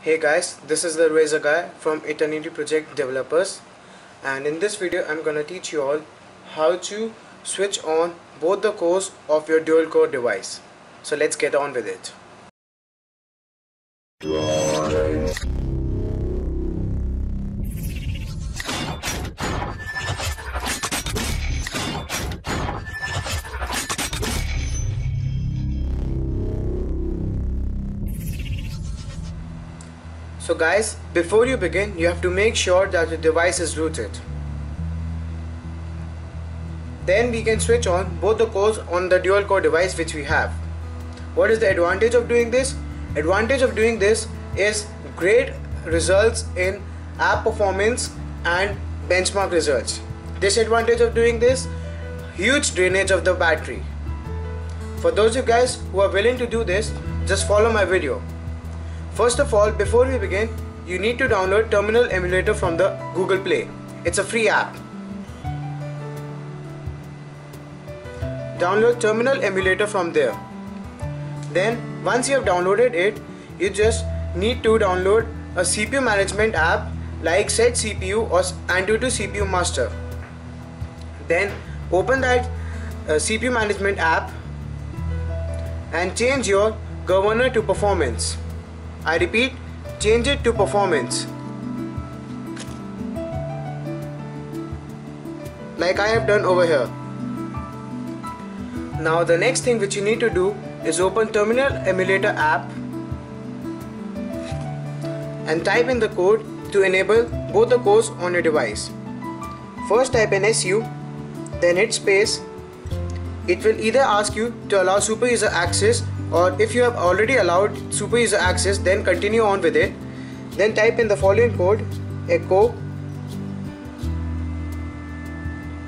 Hey guys, this is the Razr guy from Eternity Project Developers and in this video I'm gonna teach you all how to switch on both the cores of your dual core device. So let's get on with it. So guys, before you begin, you have to make sure that your device is rooted. Then we can switch on both the cores on the dual core device which we have. What is the advantage of doing this? Advantage of doing this is great results in app performance and benchmark results. Disadvantage of doing this, huge drainage of the battery. For those of you guys who are willing to do this, just follow my video. First of all, before we begin, you need to download Terminal Emulator from the Google Play. It's a free app. Download Terminal Emulator from there. Then, once you have downloaded it, you just need to download a CPU management app like Set CPU or Antutu CPU Master. Then, open that uh, CPU management app and change your governor to performance. I repeat, change it to performance. Like I have done over here. Now the next thing which you need to do is open Terminal Emulator app and type in the code to enable both the cores on your device. First type in SU, then hit space. It will either ask you to allow super user access or if you have already allowed super user access then continue on with it. Then type in the following code echo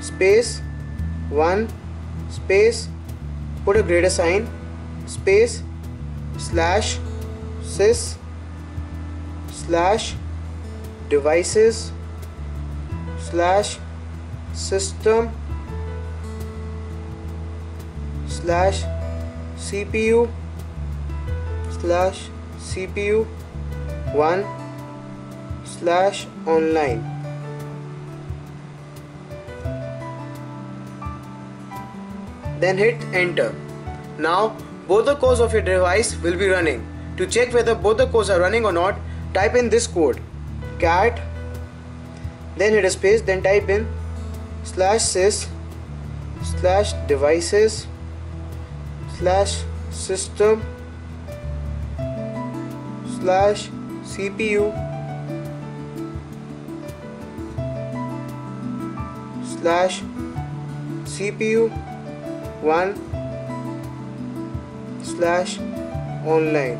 space 1 space put a greater sign space slash sys slash devices slash system slash CPU slash CPU 1 slash online. Then hit enter. Now both the cores of your device will be running. To check whether both the cores are running or not type in this code cat then hit a space then type in slash sys slash devices slash system slash CPU slash CPU 1 slash online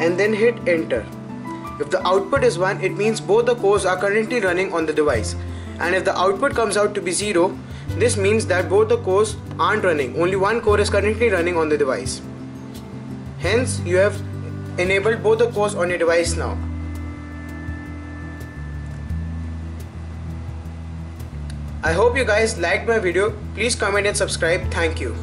and then hit enter. If the output is 1 it means both the cores are currently running on the device and if the output comes out to be 0 this means that both the cores aren't running, only one core is currently running on the device. Hence, you have enabled both the cores on your device now. I hope you guys liked my video. Please comment and subscribe. Thank you.